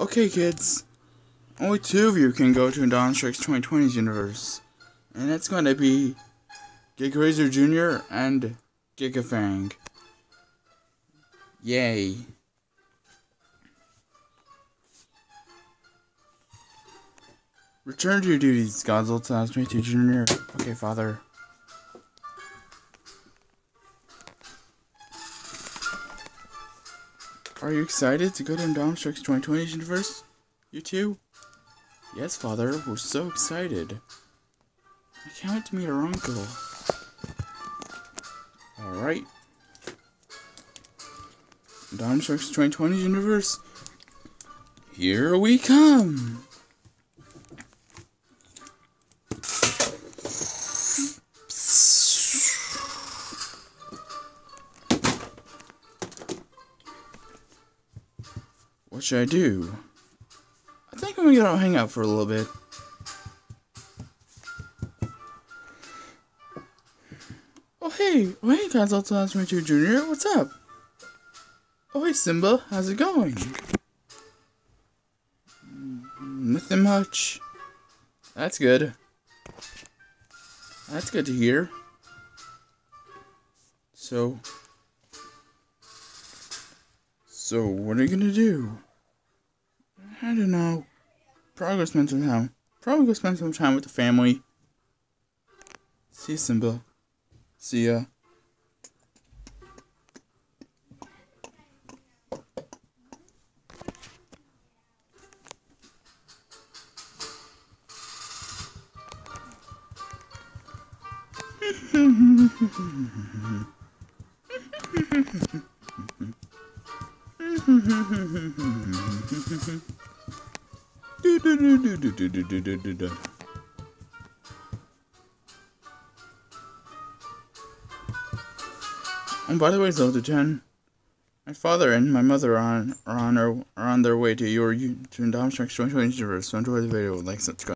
Okay, kids. Only two of you can go to Indominus Rex 2020's universe. And going to be Giga Razor Jr. and Giga Fang. Yay. Return to your duties, Godzilla 2022 Jr. Okay, father. Are you excited to go to Indominus Rex 2020's universe? You too? Yes, father, we're so excited. I can't wait to meet our uncle. Alright. Indominus Rex 2020's universe. Here we come! What should I do? I think I'm gonna hang out for a little bit. Oh hey, oh hey, Godzilla 2022 Jr., what's up? Oh hey Simba, how's it going? Nothing much. That's good. That's good to hear. So, so what are you gonna do? I don't know. Probably spend some time. Probably go spend some time with the family. See you, Simba. See ya. And by the way, Zelda Jen, my father and my mother are on are on, are on their way to your to Indominus Rex 2020 universe. So enjoy the video, like, subscribe.